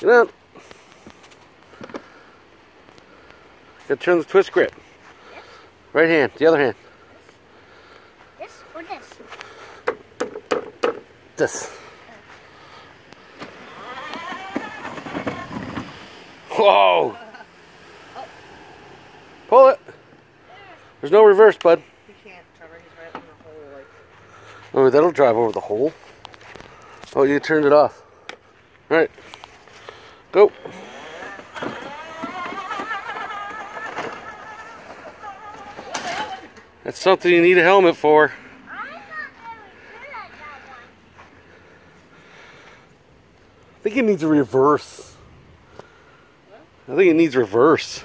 Get up. Gotta turn the twist grip. Right hand, the other hand. This or this? This. Whoa! Pull it. There's no reverse, bud. He can't, Trevor. He's right in the hole. Oh, that'll drive over the hole. Oh, you turned it off. All right. Go. That's something you need a helmet for. I think it needs a reverse. I think it needs reverse.